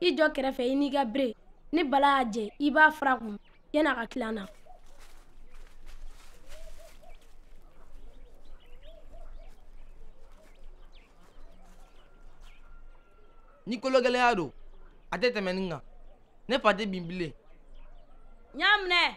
i jɔ kɛrɛfɛ i n'i ka bere ni bala y'a jɛ i b'a fara kun yan'a ka tilan na ni kologɛlɛya don a tɛ tɛmɛ nin kan ne fa tɛ bin bilen n y'a minɛ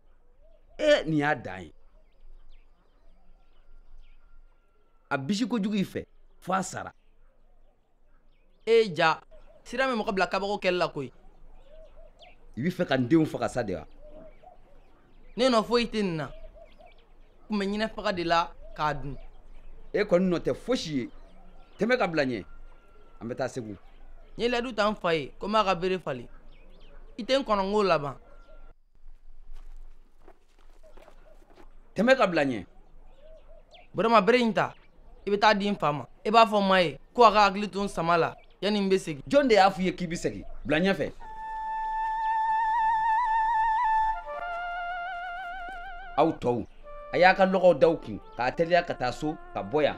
ee nin y'a dan ye a bisi kojugu i fɛ fo a sara ee ja sira bɛ mɔgɔ bila kabago kɛlɛ la koyi i b'i fɛ ka n denw faga sa de wa ne nɔ foyi tɛ nin na kun bɛ ɲinɛ faga de la k'a dun e kɔni nɔ tɛ fosi ye tɛmɛ ka bila ɲɛ an bɛ taa segu n ye layidu ta n fa ye ko n b'a ka bere falen i tɛ n kɔnɔ n k'o laban tɛmɛ ka bila ɲɛ burama bere in ta i bɛ taa di n fa ma i b'a fɔ ma ye ko a ka hakili to n sama la yanni n bɛ segin jɔn de y'a f'i ye k'i bɛ segin bila ɲɛfɛ aw tɔw a y'a ka lɔgɔw da u kun k'a teliya ka taa so ka bɔ yan